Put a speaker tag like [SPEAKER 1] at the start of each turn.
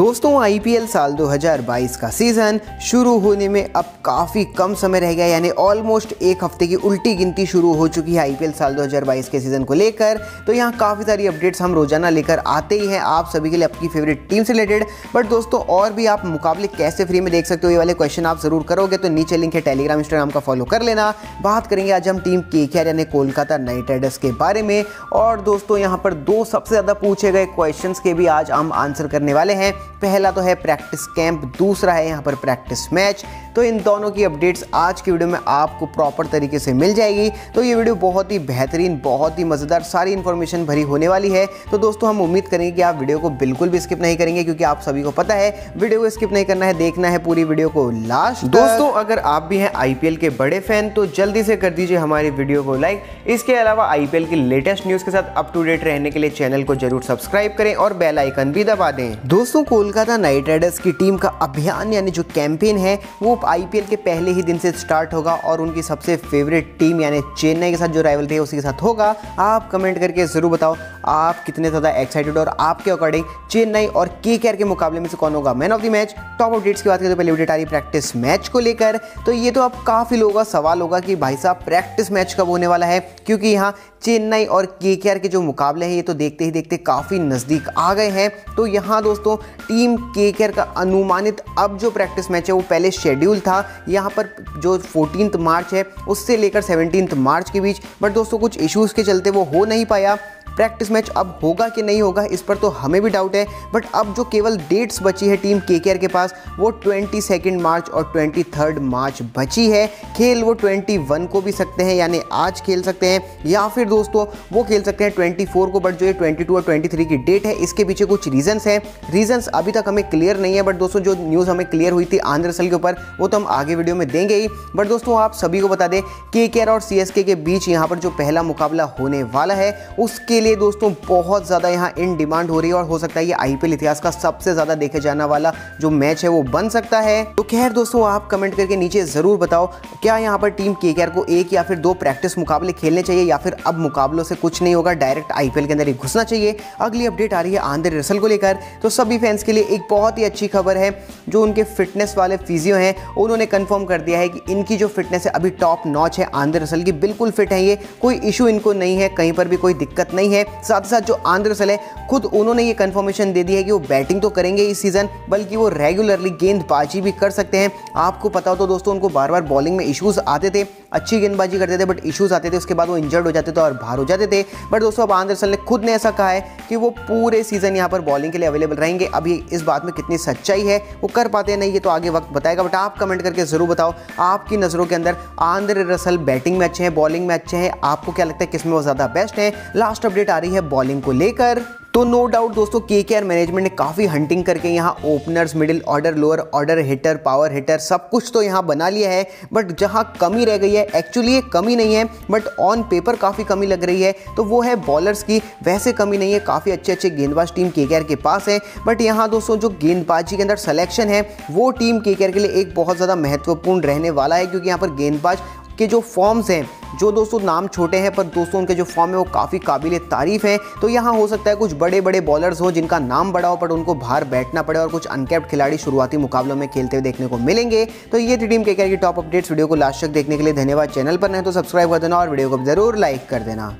[SPEAKER 1] दोस्तों आईपीएल साल 2022 का सीज़न शुरू होने में अब काफ़ी कम समय रह गया यानी ऑलमोस्ट एक हफ़्ते की उल्टी गिनती शुरू हो चुकी है आईपीएल साल 2022 के सीज़न को लेकर। तो यहाँ काफ़ी सारी अपडेट्स हम रोज़ाना लेकर आते ही हैं। आप सभी के लिए आपकी फेवरेट टीम से रिलेटेड बट दोस्तों, और भी आप मुकाबले कैसे फ्री में देख सकते हो, ये वाले क्वेश्चन आप ज़रूर करोगे। तो नीचे लिंक है टेलीग्राम इंस्टाग्राम का फॉलो कर लेना। बात करेंगे आज हम टीम के यानी कोलकाता नाइट राइडर्स के बारे में। और दोस्तों, यहाँ पर दो सबसे ज़्यादा पूछे गए क्वेश्चन के भी आज हम आंसर करने वाले हैं। पहला तो है प्रैक्टिस कैंप दूसरा है यहाँ पर प्रैक्टिस मैच तो इन दोनों की अपडेट्स आज की वीडियो में आपको प्रॉपर तरीके से मिल जाएगी। तो ये वीडियो बहुत ही बेहतरीन बहुत ही मज़ेदार सारी इन्फॉर्मेशन भरी होने वाली है। तो दोस्तों हम उम्मीद करेंगे कि आप वीडियो को बिल्कुल भी स्किप नहीं करेंगे क्योंकि आप सभी को पता है वीडियो को स्किप नहीं करना है देखना है पूरी वीडियो को लास्ट दोस्तों अगर आप भी हैं आईपीएल के बड़े फ़ैन तो जल्दी से कर दीजिए हमारी वीडियो को लाइक इसके अलावा आईपीएल की लेटेस्ट न्यूज़ के साथ अप टू डेट रहने के लिए चैनल को ज़रूर सब्सक्राइब करें और बेल आइकन भी दबा दें। दोस्तों कोलकाता नाइट राइडर्स की टीम का अभियान यानी जो कैंपेन है वो आईपीएल के पहले ही दिन से स्टार्ट होगा और उनकी सबसे फेवरेट टीम यानी चेन्नई के साथ जो राइवल थे उसी के साथ होगा। आप कमेंट करके ज़रूर बताओ। आप कितने ज़्यादा एक्साइटेड और आपके अकॉर्डिंग चेन्नई और के के मुकाबले में से कौन होगा man of the match top updates की बात करें तो पहले अपडेट आ रही प्रैक्टिस मैच को लेकर। तो ये तो अब काफ़ी लोगों का सवाल होगा कि भाई साहब प्रैक्टिस मैच कब होने वाला है? क्योंकि यहाँ चेन्नई और के के जो मुकाबले हैं, ये तो देखते ही देखते काफ़ी नज़दीक आ गए हैं। तो यहाँ दोस्तों टीम के का अनुमानित अब जो प्रैक्टिस मैच है, वो पहले शेड्यूल था। यहाँ पर जो फोर्टीन मार्च है, उससे लेकर सेवनटीन मार्च के बीच। बट दोस्तों, कुछ इश्यूज़ के चलते वो हो नहीं पाया। प्रैक्टिस मैच अब होगा कि नहीं होगा, इस पर तो हमें भी डाउट है। बट अब जो केवल डेट्स बची है टीम के के पास, वो ट्वेंटी मार्च और ट्वेंटी मार्च बची है। खेल वो ट्वेंटी को भी सकते हैं, यानी आज खेल सकते हैं, या फिर दोस्तों, वो खेल सकते हैं ट्वेंटी को बट जो ये ट्वेंटी और ट्वेंटी की डेट है, इसके पीछे कुछ रीजंस हैं। रीजंस अभी तक हमें क्लियर नहीं है बट दोस्तों, जो न्यूज़ हमें क्लियर हुई थी आंध्र सल के ऊपर, वो तो हम आगे वीडियो में देंगे ही। बट दोस्तों, आप सभी को बता दें के और सी के बीच यहाँ पर जो पहला मुकाबला होने वाला है, उसके लिए दोस्तों बहुत ज़्यादा यहाँ इन डिमांड हो रही है और हो सकता है ये आईपीएल इतिहास का सबसे ज़्यादा देखे जाने वाला जो मैच है वो बन सकता है। तो खैर दोस्तों, आप कमेंट करके नीचे ज़रूर बताओ, क्या यहाँ पर टीम के को एक या फिर दो प्रैक्टिस मुकाबले खेलने चाहिए या फिर अब मुकाबलों से कुछ नहीं होगा डायरेक्ट आईपीएल के अंदर ही घुसना चाहिए। अगली अपडेट आ रही है आंध्र रसल को लेकर। तो सभी फैंस के लिए एक बहुत ही अच्छी खबर है, जो उनके फिटनेस वाले फिजियो हैं, उन्होंने कंफर्म कर दिया है कि इनकी जो फिटनेस है, अभी टॉप नॉच है आंध्र रसल की, बिल्कुल फिट है ये। कोई इशू इनको नहीं है, कहीं पर भी कोई दिक्कत नहीं है। साथ ही साथ जो आंध्र सल है, खुद उन्होंने ये कंफर्मेशन दे दी है कि वो बैटिंग तो करेंगे इस सीज़न बल्कि वो रेगुलरली गेंदबाजी भी कर सकते हैं। आपको पता हो तो दोस्तों, उनको बार बार बॉलिंग में इश्यूज़ आते थे, अच्छी गेंदबाजी करते थे बट इश्यूज़ आते थे, उसके बाद वो इंजर्ड हो जाते थे और बाहर हो जाते थे। बट दोस्तों, अब आंध्र सल ने खुद ने ऐसा कहा है कि वो पूरे सीज़न यहाँ पर बॉलिंग के लिए अवेलेबल रहेंगे। अभी इस बात में कितनी सच्चाई है, वो कर पाते हैं, नहीं, ये तो आगे वक्त बताएगा। बट आप कमेंट करके ज़रूर बताओ, आपकी नज़रों के अंदर आंध्र रसल बैटिंग में अच्छे हैं बॉलिंग में अच्छे हैं, आपको क्या लगता है, किसमें वो ज़्यादा बेस्ट है? लास्ट अपडेट आ रही है बॉलिंग को लेकर। तो नो डाउट दोस्तों के के मैनेजमेंट ने काफ़ी हंटिंग करके यहाँ openers middle order lower order hitter power hitter सब कुछ तो यहाँ बना लिया है। बट जहाँ कमी रह गई है एक्चुअली ये कमी नहीं है बट ऑन पेपर काफ़ी कमी लग रही है। तो वो है बॉलर्स की, वैसे कमी नहीं है, काफ़ी अच्छे अच्छे गेंदबाज टीम के के पास है। बट यहाँ दोस्तों, जो गेंदबाजी के अंदर सलेक्शन है, वो टीम के के लिए एक बहुत ज़्यादा महत्वपूर्ण रहने वाला है, क्योंकि यहाँ पर गेंदबाज के जो फॉर्म्स हैं, जो दोस्तों नाम छोटे हैं, पर दोस्तों उनके जो फॉर्म है, वो काफ़ी काबिल तारीफ़ हैं। तो यहाँ हो सकता है कुछ बड़े बड़े बॉलर्स हो, जिनका नाम बड़ा हो, पर उनको बाहर बैठना पड़े और कुछ अनकैप्ड खिलाड़ी शुरुआती मुकाबलों में खेलते हुए देखने को मिलेंगे। तो ये थी टीम के की टॉप अपडेट्स वीडियो को लास्ट तक देखने के लिए धन्यवाद। चैनल पर नहीं तो सब्सक्राइब कर देना और वीडियो को ज़रूर लाइक कर देना।